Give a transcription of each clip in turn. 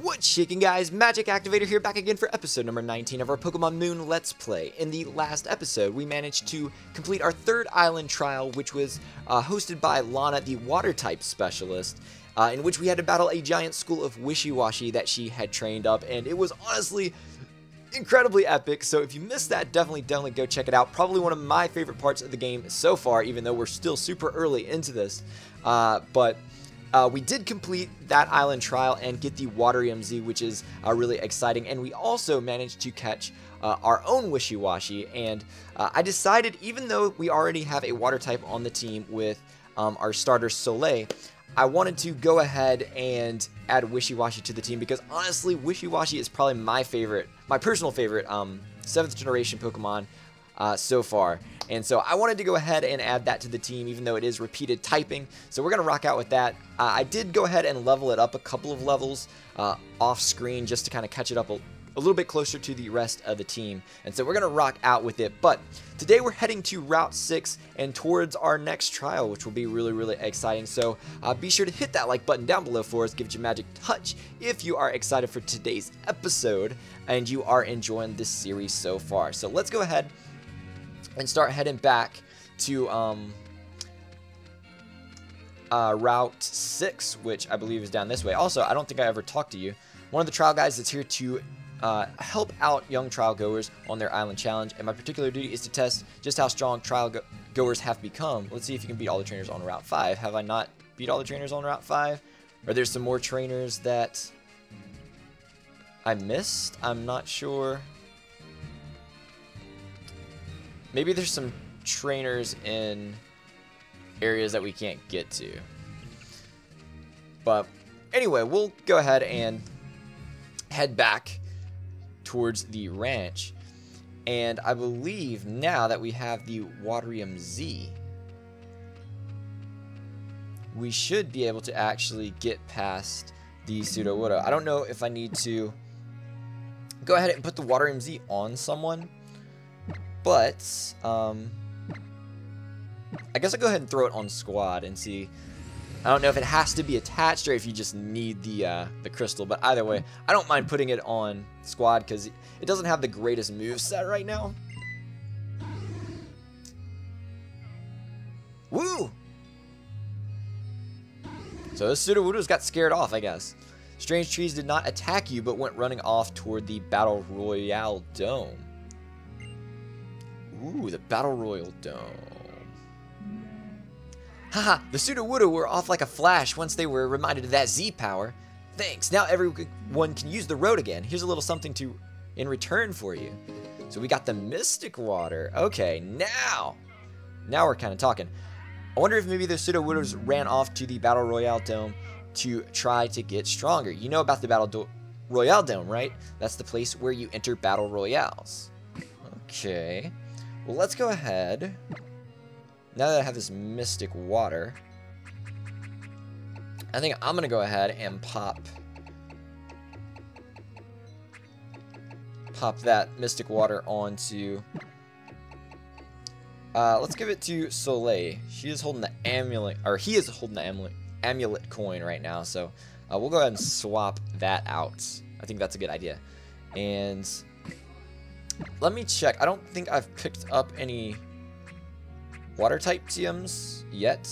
What's shaking guys, MagicActivatr here back again for episode number 19 of our Pokemon Moon Let's Play. In the last episode, we managed to complete our third island trial, which was uh, hosted by Lana, the water type specialist, uh, in which we had to battle a giant school of Wishiwashi that she had trained up, and it was honestly incredibly epic. So if you missed that, definitely, definitely go check it out. Probably one of my favorite parts of the game so far, even though we're still super early into this. Uh, but uh, we did complete that island trial and get the Waterium Z, which is uh, really exciting. And we also managed to catch uh, our own Wishiwashi. And uh, I decided, even though we already have a water type on the team with um, our starter Soleil, I wanted to go ahead and add Wishiwashi to the team because honestly, Wishiwashi is probably my favorite, my personal favorite um, 7th generation Pokemon uh, so far. And so I wanted to go ahead and add that to the team, even though it is repeated typing. So we're going to rock out with that. Uh, I did go ahead and level it up a couple of levels uh, off screen just to kind of catch it up a, a, little bit closer to the rest of the team. And so we're going to rock out with it. But today we're heading to Route 6 and towards our next trial, which will be really, really exciting. So uh, be sure to hit that like button down below for us. Give it your magic touch if you are excited for today's episode and you are enjoying this series so far. So let's go ahead and start heading back to um, uh, Route 6, which I believe is down this way. Also, I don't think I ever talked to you. One of the trial guys that's here to uh, help out young trial goers on their island challenge, and my particular duty is to test just how strong trial go goers have become. Let's see if you can beat all the trainers on Route 5. Have I not beat all the trainers on Route 5? Are there some more trainers that I missed? I'm not sure. Maybe there's some trainers in areas that we can't get to. But anyway, we'll go ahead and head back towards the ranch. And I believe now that we have the Waterium Z, we should be able to actually get past the Sudowoodo. I don't know if I need to go ahead and put the Waterium Z on someone but, um, I guess I'll go ahead and throw it on squad and see. I don't know if it has to be attached or if you just need the uh, the crystal, but either way, I don't mind putting it on squad because it doesn't have the greatest move set right now. Woo! So this Sudowoodo's got scared off, I guess. Strange Trees did not attack you, but went running off toward the Battle Royale Dome. Ooh, the Battle Royal Dome. Haha, the Sudowoodo were off like a flash once they were reminded of that Z power. Thanks, now everyone can use the road again. Here's a little something to in return for you. So we got the Mystic Water. Okay, now, now we're kind of talking. I wonder if maybe the Sudowoodos ran off to the Battle Royale Dome to try to get stronger. You know about the Battle Do Royale Dome, right? That's the place where you enter Battle Royales. Okay. Well, let's go ahead. Now that I have this Mystic Water, I think I'm going to go ahead and pop pop that Mystic Water onto... Uh, let's give it to Soleil. She is holding the amulet, or he is holding the amulet, amulet coin right now, so uh, we'll go ahead and swap that out. I think that's a good idea. And let me check. I don't think I've picked up any water type TMs yet.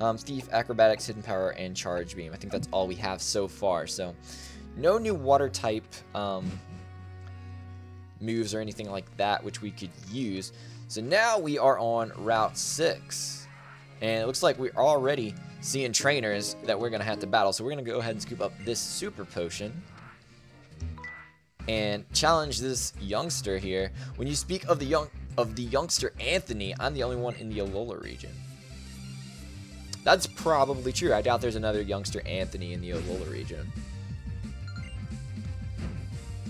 Um, Thief, Acrobatics, Hidden Power, and Charge Beam. I think that's all we have so far. So, no new water type um, moves or anything like that which we could use. So now we are on Route 6. And it looks like we're already seeing trainers that we're going to have to battle. So we're going to go ahead and scoop up this Super Potion and challenge this youngster here. When you speak of the young of the youngster Anthony, I'm the only one in the Alola region. That's probably true. I doubt there's another youngster Anthony in the Alola region.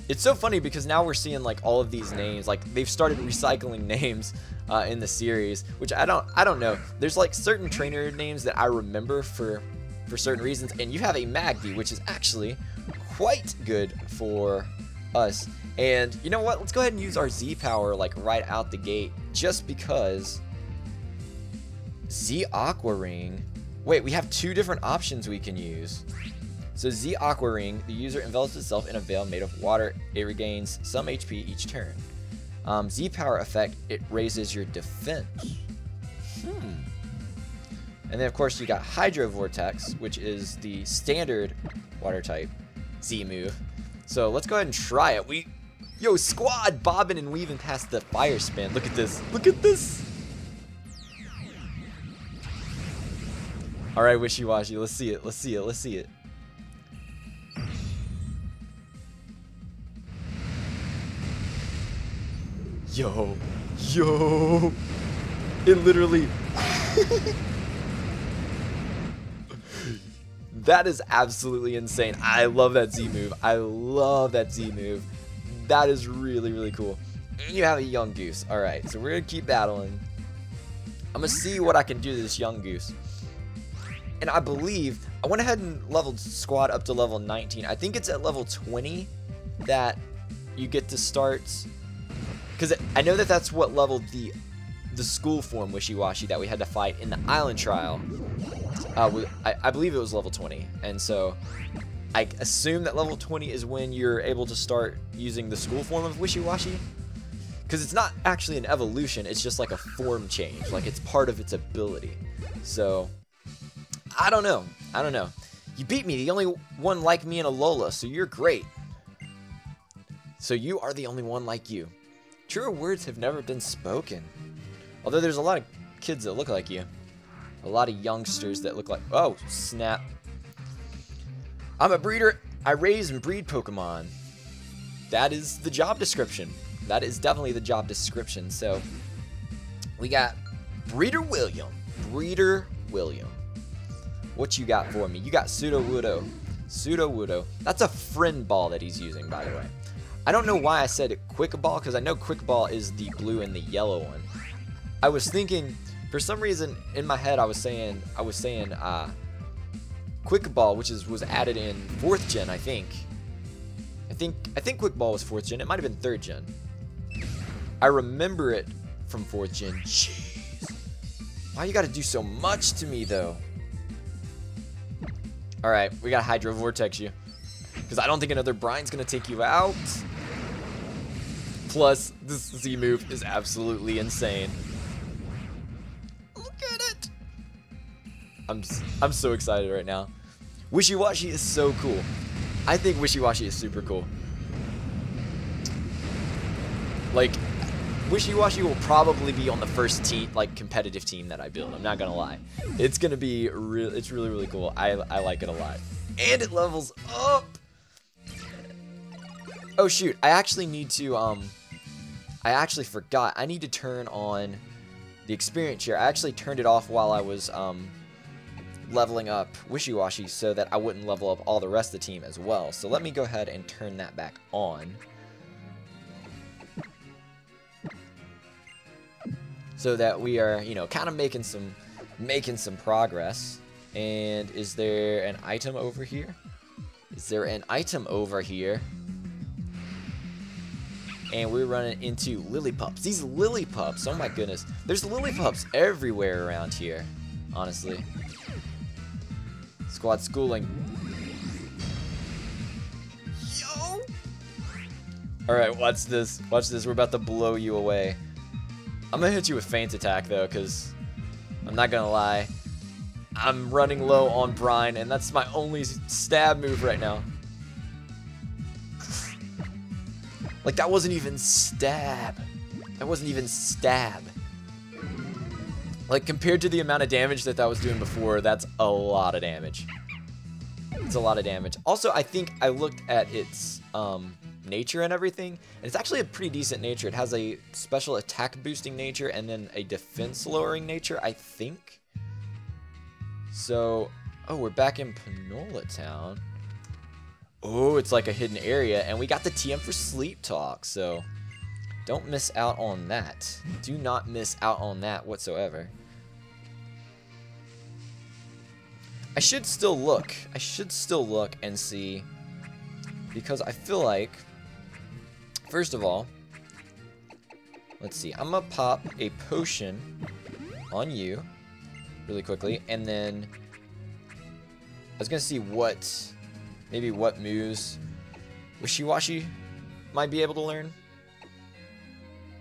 It's so funny because now we're seeing like all of these names, like they've started recycling names uh, in the series, which I don't, I don't know. There's like certain trainer names that I remember for, for certain reasons, and you have a Magby, which is actually quite good for us. And you know what? Let's go ahead and use our Z power like right out the gate just because Z Aqua Ring. Wait, we have two different options we can use. So Z Aqua Ring, the user envelops itself in a veil made of water. It regains some HP each turn. Um, Z Power effect, it raises your defense. Hmm. And then of course you got Hydro Vortex, which is the standard water type Z move. So let's go ahead and try it. We, yo, squad, bobbing and weaving past the fire spin. Look at this. Look at this. All right, Wishiwashi. Let's see it. Let's see it. Let's see it. Yo, yo, it literally. that is absolutely insane. I love that Z move. I love that Z move. That is really, really cool. You have a young goose. Alright, so we're going to keep battling. I'm going to see what I can do to this young goose. And I believe, I went ahead and leveled squad up to level 19. I think it's at level 20 that you get to start because I know that that's what leveled the the school form Wishiwashi that we had to fight in the island trial. Uh, I, I believe it was level 20, and so I assume that level 20 is when you're able to start using the school form of Wishiwashi. Because it's not actually an evolution, it's just like a form change. Like, it's part of its ability. So, I don't know. I don't know. You beat me, the only one like me in Alola, so you're great. So you are the only one like you. Truer words have never been spoken. Although there's a lot of kids that look like you. A lot of youngsters that look like... Oh, snap. I'm a breeder. I raise and breed Pokemon. That is the job description. That is definitely the job description. So, we got Breeder William. Breeder William. What you got for me? You got Sudowoodo. Pseudo Wudo. That's a friend ball that he's using, by the way. I don't know why I said Quick Ball, because I know Quick Ball is the blue and the yellow one. I was thinking, for some reason in my head, I was saying, I was saying, uh, Quick Ball, which is was added in fourth gen, I think. I think I think Quick Ball was fourth gen. It might have been third gen. I remember it from fourth gen. Jeez, why you got to do so much to me though? All right, we got Hydro Vortex you, because I don't think another Brine's gonna take you out. Plus, this Z move is absolutely insane. I'm, I'm so excited right now. Wishiwashi is so cool. I think Wishiwashi is super cool. Like, Wishiwashi will probably be on the first team, like, competitive team that I build. I'm not gonna lie. It's gonna be real. It's really, really cool. I, I like it a lot. And it levels up! Oh shoot, I actually need to, um, I actually forgot. I need to turn on the experience here. I actually turned it off while I was um, leveling up Wishiwashi so that I wouldn't level up all the rest of the team as well. So let me go ahead and turn that back on. So that we are, you know, kind of making some making some progress. And is there an item over here? Is there an item over here? and we're running into Lillipups. These Lillipups, oh my goodness. There's Lillipups everywhere around here, honestly. Squad schooling. Yo! Alright, watch this. Watch this. We're about to blow you away. I'm gonna hit you with Feint Attack, though, because I'm not gonna lie. I'm running low on Brine, and that's my only stab move right now. Like, that wasn't even stab. That wasn't even stab. Like, compared to the amount of damage that that was doing before, that's a lot of damage. It's a lot of damage. Also, I think I looked at its um, nature and everything, and it's actually a pretty decent nature. It has a special attack boosting nature and then a defense lowering nature, I think. So, oh, we're back in Paniola Town. Oh, it's like a hidden area, and we got the TM for Sleep Talk, so don't miss out on that. Do not miss out on that whatsoever. I should still look. I should still look and see, because I feel like, first of all, let's see, I'm gonna pop a potion on you really quickly, and then I was gonna see what maybe what moves Wishiwashi might be able to learn.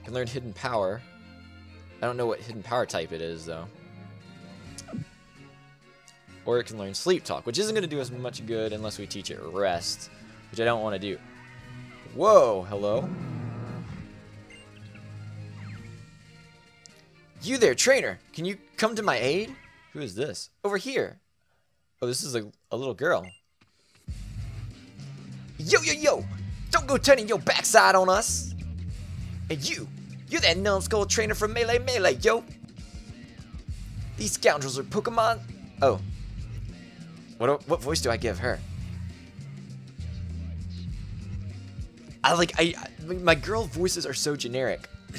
Can learn Hidden Power. I don't know what Hidden Power type it is, though. Or it can learn Sleep Talk, which isn't going to do us much good unless we teach it Rest, which I don't want to do. Whoa, hello? You there, trainer! Can you come to my aid? Who is this? Over here! Oh, this is a, a little girl. Yo, yo, yo! Don't go turning your backside on us! And you! You're that numbskull trainer from Melemele, yo! These scoundrels are Pokemon... Oh. What, what voice do I give her? I like, I, I my girl voices are so generic.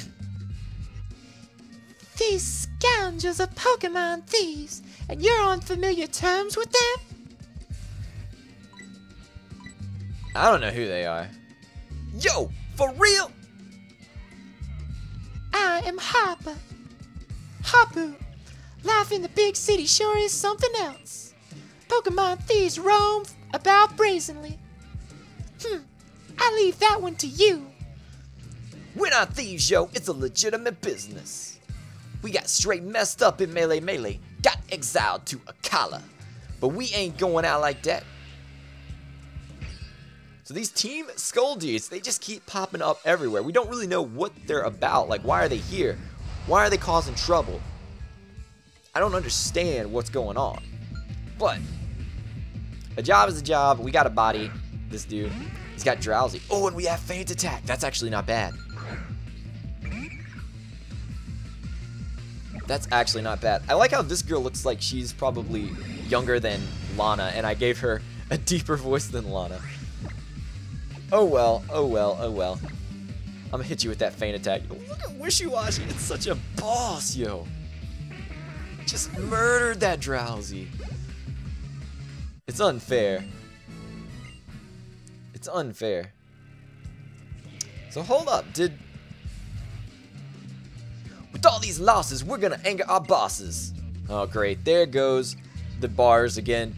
These scoundrels are Pokemon thieves, and you're on familiar terms with them? I don't know who they are. Yo, for real? I am Harper. Hapu. Life in the big city sure is something else. Pokemon thieves roam about brazenly. Hmm, I leave that one to you. We're not thieves, yo. It's a legitimate business. We got straight messed up in Melemele, got exiled to Akala. But we ain't going out like that. So these Team Scoldies, they just keep popping up everywhere. We don't really know what they're about. Like, why are they here? Why are they causing trouble? I don't understand what's going on. But, a job is a job. We got a body this dude. He's got Drowzee. Oh, and we have Feint Attack. That's actually not bad. That's actually not bad. I like how this girl looks like she's probably younger than Lana, and I gave her a deeper voice than Lana. Oh well, oh well, oh well. I'm gonna hit you with that Feint Attack. Look at Wishiwashi, it's such a boss, yo. Just murdered that Drowzee. It's unfair. It's unfair. So hold up, did with all these losses, we're gonna anger our bosses. Oh, great. There goes the bars again.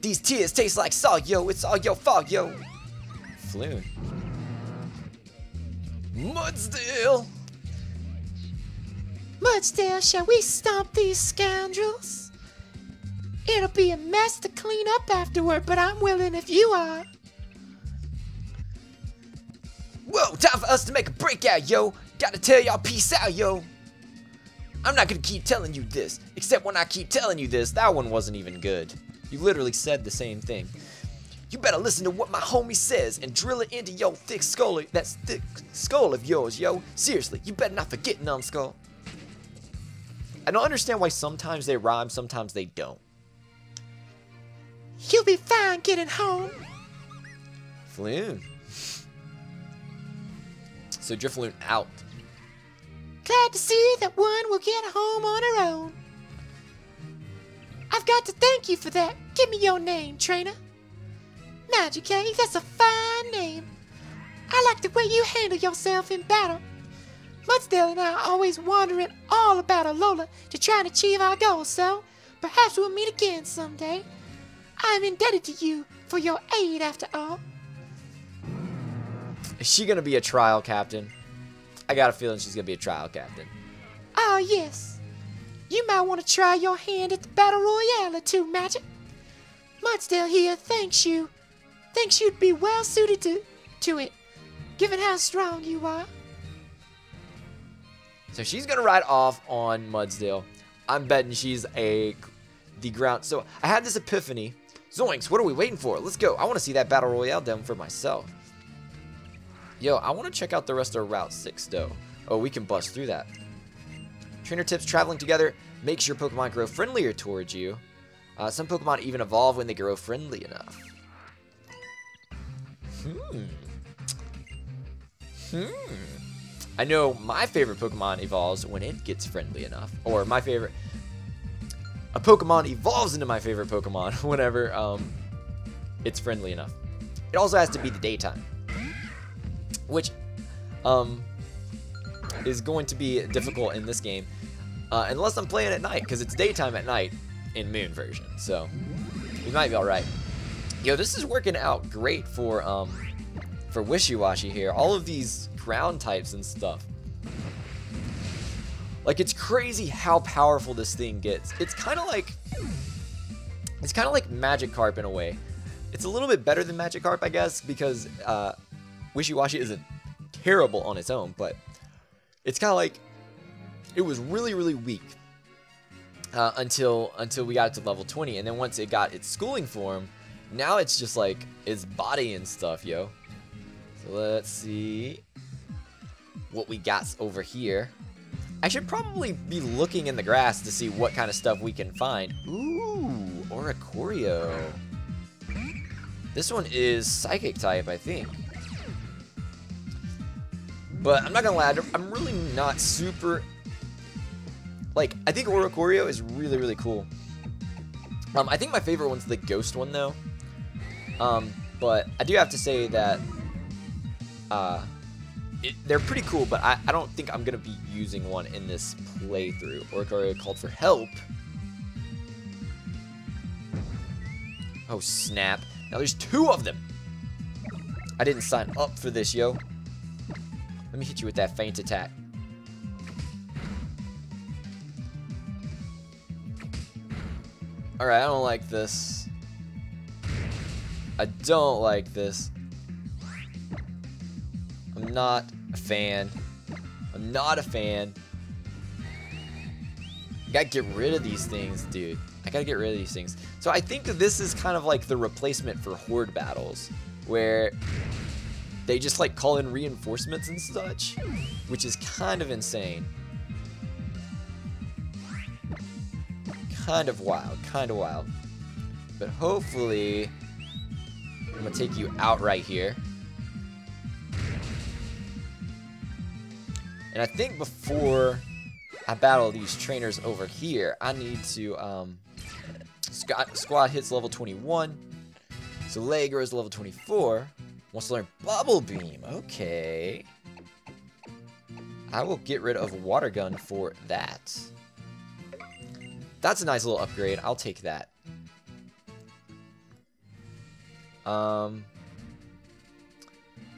These tears taste like salt, yo. It's all your fault, yo. Floon. Mudsdale! Mudsdale, shall we stomp these scoundrels? It'll be a mess to clean up afterward, but I'm willing if you are. Whoa, time for us to make a breakout, yo. Gotta tell y'all peace out, yo. I'm not gonna keep telling you this, except when I keep telling you this, that one wasn't even good. You literally said the same thing. You better listen to what my homie says and drill it into your thick skull, that thick skull of yours, yo. Seriously, you better not forget, numbskull. I don't understand why sometimes they rhyme, sometimes they don't. You'll be fine getting home. Floon. So Drifloon out. Glad to see that one will get home on her own. I've got to thank you for that. Give me your name, trainer. Magikarp, that's a fine name. I like the way you handle yourself in battle. Mudsdale and I are always wondering all about Alola to try and achieve our goals, so perhaps we'll meet again someday. I'm indebted to you for your aid after all. Is she gonna be a trial captain? I got a feeling she's gonna be a trial captain. Ah, yes. You might want to try your hand at the Battle Royale or two, Magic. Mudsdale here thanks you. Thinks you'd be well suited to, to it, given how strong you are. So she's gonna ride off on Mudsdale. I'm betting she's a the ground. So I had this epiphany. Zoinks, what are we waiting for? Let's go. I want to see that Battle Royale done for myself. Yo, I want to check out the rest of Route 6, though. Oh, we can bust through that. Trainer tips traveling together makes your Pokemon grow friendlier towards you. Uh, some Pokemon even evolve when they grow friendly enough. Hmm. Hmm. I know my favorite Pokemon evolves when it gets friendly enough. Or my favorite... A Pokemon evolves into my favorite Pokemon whenever um, it's friendly enough. It also has to be the daytime which um, is going to be difficult in this game, uh, unless I'm playing at night, because it's daytime at night in Moon version, so we might be alright. Yo, this is working out great for um for Wishiwashi here. All of these ground types and stuff. Like it's crazy how powerful this thing gets. It's kind of like it's kind of like Magikarp in a way. It's a little bit better than Magikarp, I guess, because uh, Wishiwashi isn't terrible on its own, but it's kind of like it was really, really weak uh, until until we got it to level 20, and then once it got its schooling form, now it's just like its body and stuff, yo. So let's see what we got over here. I should probably be looking in the grass to see what kind of stuff we can find. Ooh, Oricorio. This one is Psychic type, I think. But I'm not gonna lie, I'm really not super... Like, I think Oricorio is really, really cool. Um, I think my favorite one's the Ghost one, though. Um, but I do have to say that uh, it, they're pretty cool, but I, I don't think I'm going to be using one in this playthrough. Oricorio called for help. Oh, snap. Now there's two of them. I didn't sign up for this, yo. Let me hit you with that faint attack. Alright, I don't like this. I don't like this. Not a fan. I'm not a fan. I gotta get rid of these things, dude. I gotta get rid of these things. So I think this is kind of like the replacement for horde battles, where they just like call in reinforcements and such, which is kind of insane. Kind of wild, kind of wild. But hopefully, I'm gonna take you out right here. And I think before I battle these trainers over here, I need to, um, Scott, squad hits level 21. So Lager is level 24. Wants to learn Bubble Beam. Okay. I will get rid of Water Gun for that. That's a nice little upgrade. I'll take that. Um,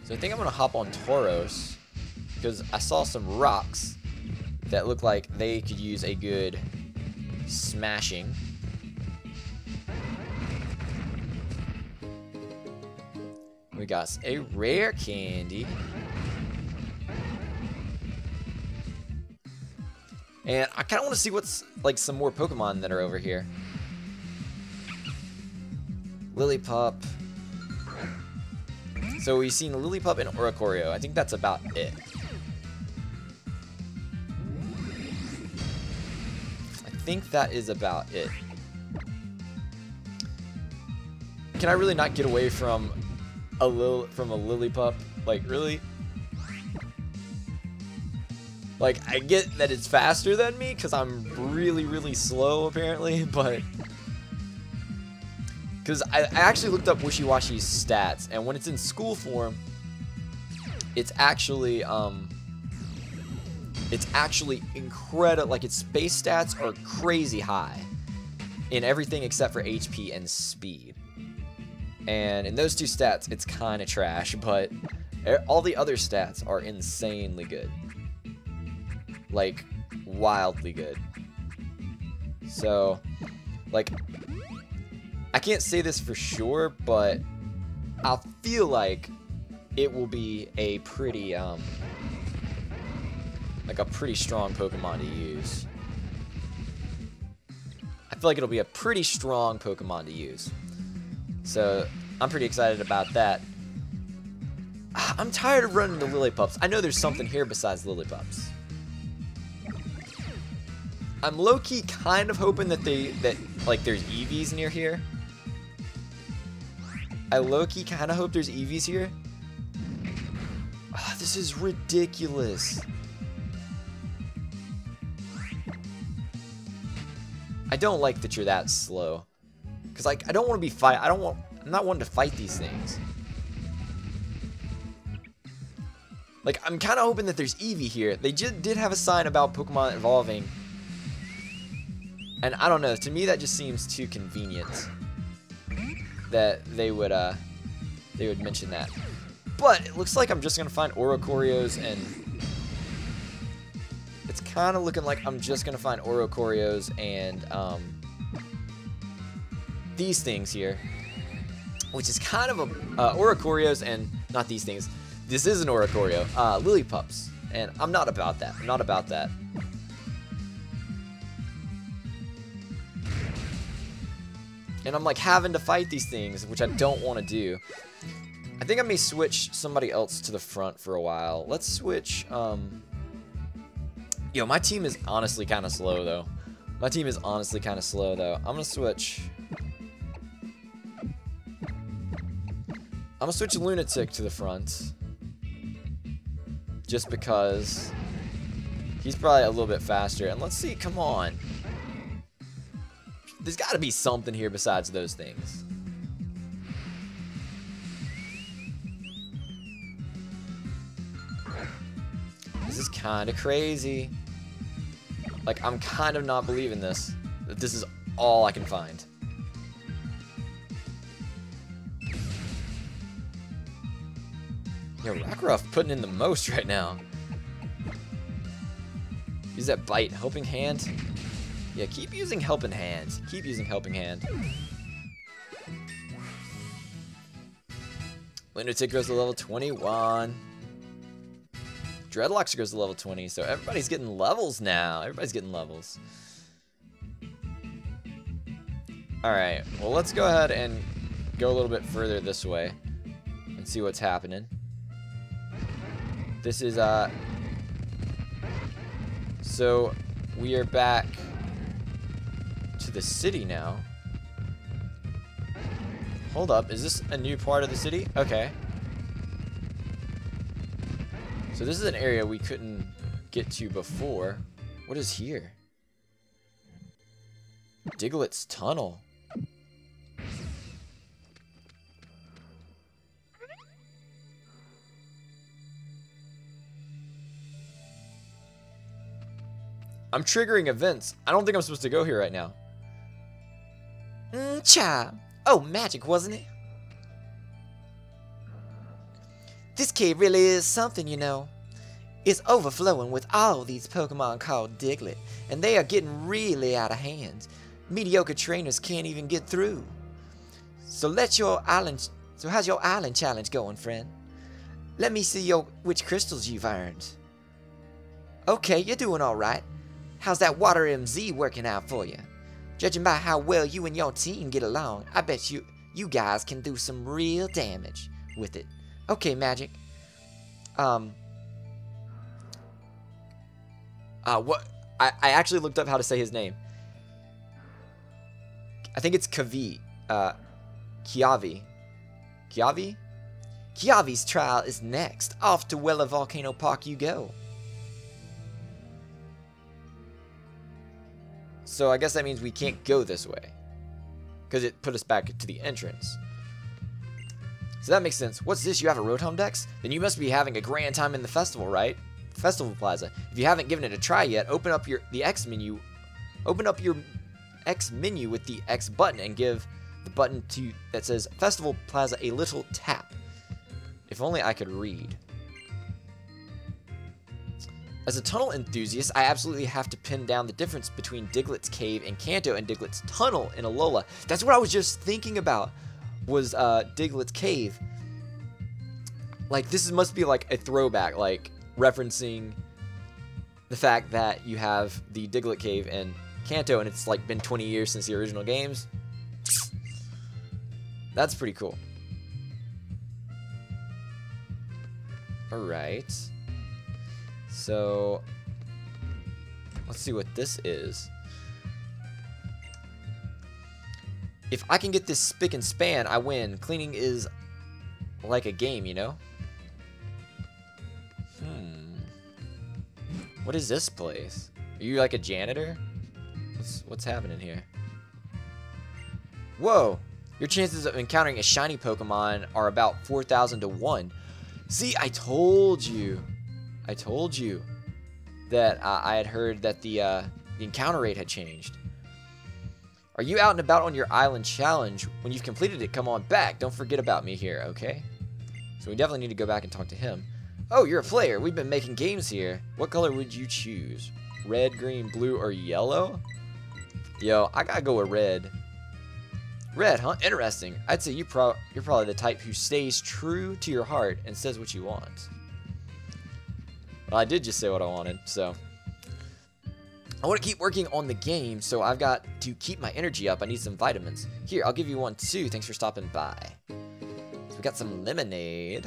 so I think I'm going to hop on Tauros. Because I saw some rocks that look like they could use a good smashing. We got a rare candy. And I kind of want to see what's, like, some more Pokemon that are over here. Lillipup. So we've seen Lillipup and Oricorio. I think that's about it. Think that is about it. Can I really not get away from a lil from a Lillipup. Like, really? Like, I get that it's faster than me, because I'm really, really slow, apparently, but... Because I, I actually looked up Wishiwashi's stats, and when it's in school form, it's actually, um... It's actually incredible, like, its base stats are crazy high. In everything except for HP and speed. And in those two stats, it's kind of trash, but all the other stats are insanely good. Like, wildly good. So, like, I can't say this for sure, but I feel like it will be a pretty, um, like a pretty strong Pokemon to use. I feel like it'll be a pretty strong Pokemon to use. So I'm pretty excited about that. I'm tired of running the Lillipups. I know there's something here besides Lillipups. I'm low-key kind of hoping that they, that, like, there's Eevees near here. I low-key kind of hope there's Eevees here. Oh, this is ridiculous. I don't like that you're that slow. Because, like, I don't want to be fight. I don't want... I'm not one to fight these things. Like, I'm kind of hoping that there's Eevee here. They just did have a sign about Pokemon evolving. And I don't know. To me, that just seems too convenient. that they would uh they would mention that. But it looks like I'm just gonna find Oricorios and kind of looking like I'm just gonna find Oricorios and um these things here, which is kind of a uh, and not these things. This is an Oricorio, uh, Pups, and I'm not about that. I'm not about that. And I'm like having to fight these things, which I don't want to do. I think I may switch somebody else to the front for a while. Let's switch, um... Yo, my team is honestly kind of slow, though. My team is honestly kind of slow, though. I'm going to switch... I'm going to switch Lunatic to the front. Just because... He's probably a little bit faster. And let's see, come on. There's got to be something here besides those things. This is kind of crazy. Like, I'm kind of not believing this. That this is all I can find. Yeah, Rockruff putting in the most right now. Use that bite. Helping hand. Yeah, keep using helping hands. Keep using helping hand. Lunatic goes to level 21. Dreadlocks goes to level 20, so everybody's getting levels now. Everybody's getting levels. Alright, well let's go ahead and go a little bit further this way and see what's happening. This is, uh... So, we are back to the city now. Hold up, is this a new part of the city? Okay. So this is an area we couldn't get to before. What is here? Diglett's Tunnel. I'm triggering events. I don't think I'm supposed to go here right now. Mm, cha. Oh, magic, wasn't it? This cave really is something, you know. It's overflowing with all these Pokemon called Diglett, and they are getting really out of hand. Mediocre trainers can't even get through. So let your island so how's your island challenge going, friend? Let me see your which crystals you've earned. Okay, you're doing alright. How's that Waterium Z working out for you? Judging by how well you and your team get along, I bet you you guys can do some real damage with it. Okay, Magic. Um. Uh, what? I, I actually looked up how to say his name. I think it's Kavi. Uh, Kiavi. Kiavi? Kiavi's trial is next. Off to Wela Volcano Park you go. So I guess that means we can't go this way. Because it put us back to the entrance. So that makes sense. What's this? You have a Rotom Dex? Then you must be having a grand time in the festival, right? Festival Plaza. If you haven't given it a try yet, open up your the X menu. Open up your X menu with the X button and give the button to that says Festival Plaza a little tap. If only I could read. As a tunnel enthusiast, I absolutely have to pin down the difference between Diglett's Cave in Kanto and Diglett's Tunnel in Alola. That's what I was just thinking about, was uh, Diglett's Cave. Like, this must be like a throwback, like, referencing the fact that you have the Diglett Cave in Kanto, and it's like been 20 years since the original games. That's pretty cool. Alright. So, let's see what this is. If I can get this spick and span, I win. Cleaning is like a game, you know? Hmm. What is this place? Are you like a janitor? What's, what's happening here? Whoa! Your chances of encountering a shiny Pokemon are about 4,000 to 1. See, I told you. I told you that uh, I had heard that the, uh, the encounter rate had changed. Are you out and about on your island challenge? When you've completed it, come on back. Don't forget about me here, okay? So we definitely need to go back and talk to him. Oh, you're a player. We've been making games here. What color would you choose? Red, green, blue, or yellow? Yo, I gotta go with red. Red, huh? Interesting. I'd say you pro you're probably the type who stays true to your heart and says what you want. Well, I did just say what I wanted, so... I want to keep working on the game, so I've got to keep my energy up. I need some vitamins. Here, I'll give you one too. Thanks for stopping by. So we got some lemonade.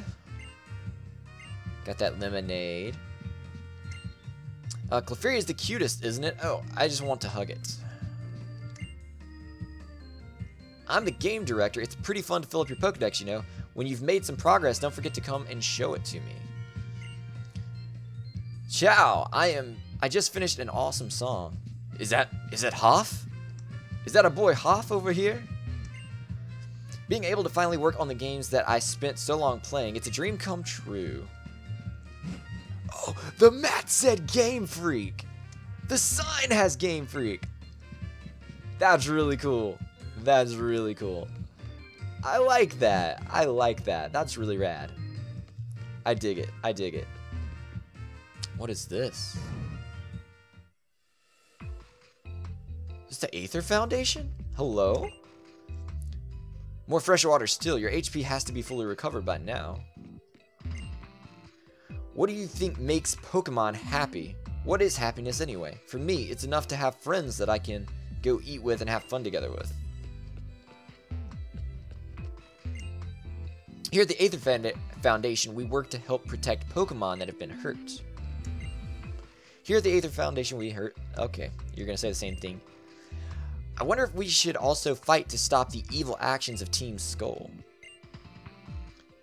Got that lemonade. Uh, Clefairy is the cutest, isn't it? Oh, I just want to hug it. I'm the game director. It's pretty fun to fill up your Pokedex, you know. When you've made some progress, don't forget to come and show it to me. Ciao, I am I just finished an awesome song. Is that is that Hoff? Is that a boy Hoff over here? Being able to finally work on the games that I spent so long playing, it's a dream come true. Oh, the mat said Game Freak. The sign has Game Freak. That's really cool. That's really cool. I like that. I like that. That's really rad. I dig it. I dig it. What is this? The Aether Foundation? Hello? More fresh water still. Your HP has to be fully recovered by now. What do you think makes Pokemon happy? What is happiness anyway? For me, it's enough to have friends that I can go eat with and have fun together with. Here at the Aether Foundation, we work to help protect Pokemon that have been hurt. Here at the Aether Foundation, we hurt. Okay, you're gonna say the same thing. I wonder if we should also fight to stop the evil actions of Team Skull.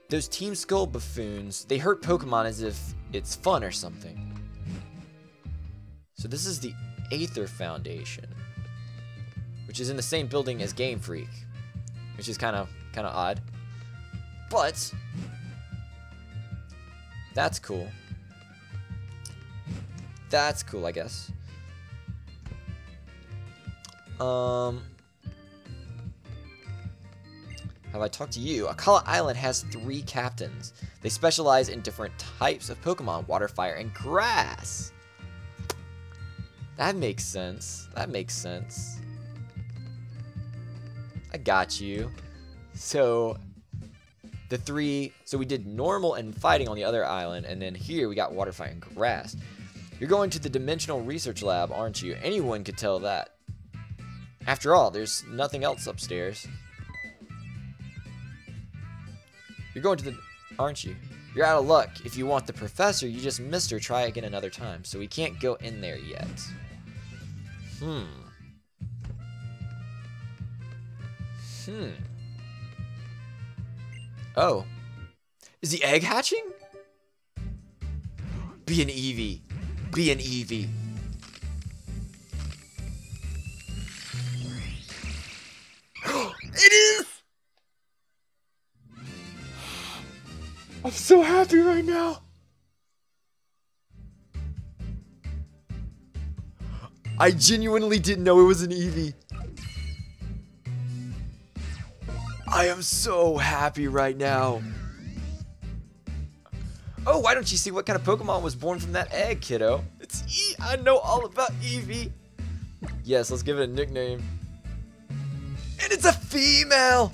Those Team Skull buffoons, they hurt Pokemon as if it's fun or something. So this is the Aether Foundation, which is in the same building as Game Freak, which is kind of kind of odd. But that's cool. That's cool, I guess. Um, have I talked to you? Akala Island has three captains. They specialize in different types of Pokemon, water, fire, and grass. That makes sense. That makes sense. I got you. So, the three, so we did normal and fighting on the other island, and then here we got water, fire, and grass. You're going to the Dimensional Research Lab, aren't you? Anyone could tell that. After all, there's nothing else upstairs. You're going to the... aren't you? You're out of luck. If you want the professor, you just missed her. Try again another time. So we can't go in there yet. Hmm. Hmm. Oh. Is the egg hatching? Be an Eevee. Be an Eevee. I'm so happy right now. I genuinely didn't know it was an Eevee. I am so happy right now. Oh, why don't you see what kind of Pokemon was born from that egg, kiddo? It's E. I know all about Eevee. Yes, let's give it a nickname. And it's a female!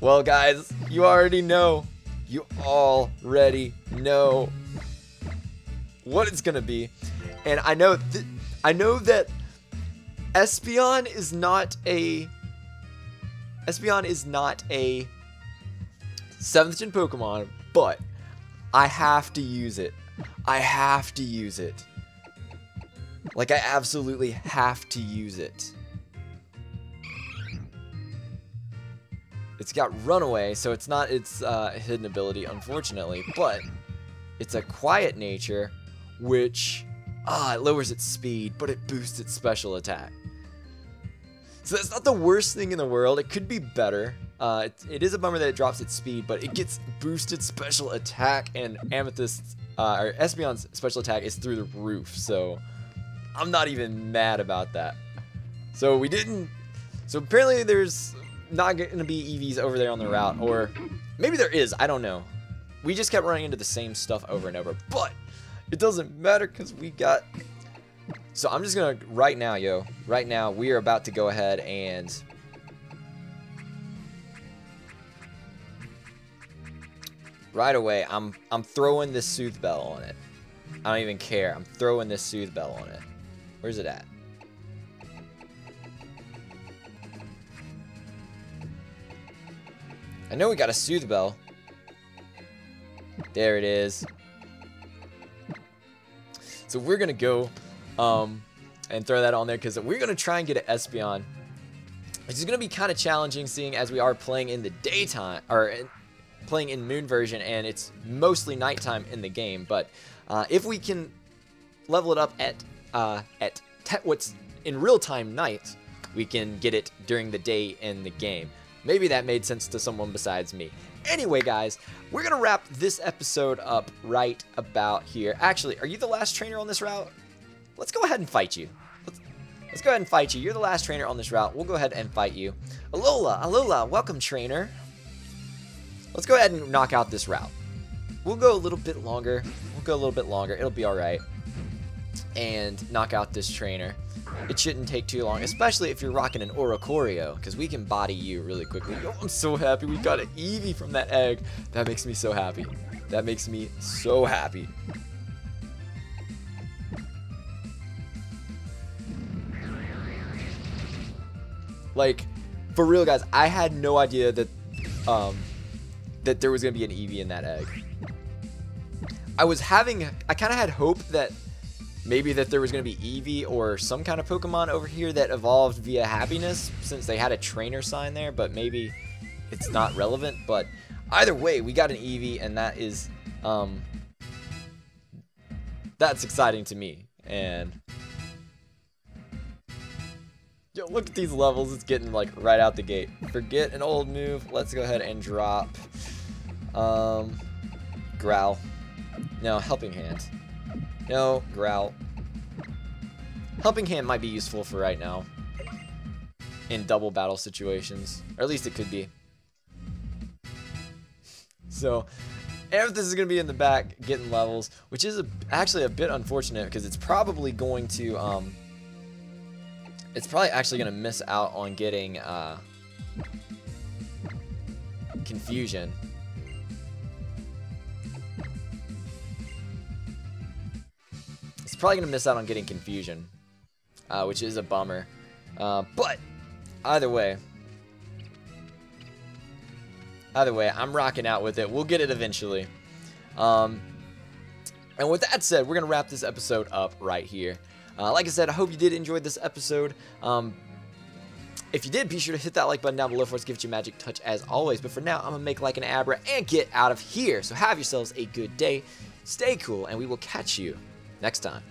Well, guys, you already know. You already know what it's gonna be. And I know I know that Espeon is not a Espeon is not a 7th gen Pokemon, but I have to use it. I have to use it. Like I absolutely have to use it. It's got Runaway, so it's not its uh, hidden ability, unfortunately, but it's a quiet nature, which, ah, it lowers its speed, but it boosts its special attack. So that's not the worst thing in the world. It could be better. Uh, it, it is a bummer that it drops its speed, but it gets boosted special attack, and Amethyst, uh, or Espeon's special attack is through the roof, so I'm not even mad about that. So we didn't So apparently there's not going to be Eevees over there on the route, or maybe there is, I don't know. We just kept running into the same stuff over and over, but it doesn't matter because we got... So I'm just going to, right now, yo, right now, we are about to go ahead and... Right away, I'm I'm throwing this Soothe Bell on it. I don't even care. I'm throwing this Soothe Bell on it. Where's it at? I know we got a Soothe Bell. There it is. So we're going to go um, and throw that on there because we're going to try and get an Espeon. Which is going to be kind of challenging seeing as we are playing in the daytime, or in, playing in Moon version and it's mostly nighttime in the game. But uh, if we can level it up at, uh, at what's in real-time night, we can get it during the day in the game. Maybe that made sense to someone besides me. Anyway, guys, we're going to wrap this episode up right about here. Actually, are you the last trainer on this route? Let's go ahead and fight you. Let's, let's go ahead and fight you. You're the last trainer on this route. We'll go ahead and fight you. Alola, Alola, welcome, trainer. Let's go ahead and knock out this route. We'll go a little bit longer. We'll go a little bit longer. It'll be alright. And knock out this trainer. It shouldn't take too long, especially if you're rocking an Oricorio, because we can body you really quickly. Oh, I'm so happy we got an Eevee from that egg. That makes me so happy. That makes me so happy. Like, for real, guys, I had no idea that, um, that there was going to be an Eevee in that egg. I was having, I kind of had hope that maybe that there was going to be Eevee or some kind of Pokemon over here that evolved via happiness since they had a trainer sign there, but maybe it's not relevant. But either way, we got an Eevee, and that is, um, that's exciting to me. And yo, look at these levels. It's getting like right out the gate. Forget an old move. Let's go ahead and drop, um, Growl. No, Helping Hand. No, Growl. Helping Hand might be useful for right now. In double battle situations. Or at least it could be. So, Amethyst is going to be in the back getting levels, which is a, actually a bit unfortunate because it's probably going to, um, it's probably actually going to miss out on getting, uh, Confusion. Probably going to miss out on getting Confusion, uh, which is a bummer. Uh, but, either way, either way, I'm rocking out with it. We'll get it eventually. Um, and with that said, we're going to wrap this episode up right here. Uh, like I said, I hope you did enjoy this episode. Um, if you did, be sure to hit that like button down below for us, to give it your magic touch as always. But for now, I'm going to make like an Abra and get out of here. So have yourselves a good day, stay cool, and we will catch you next time.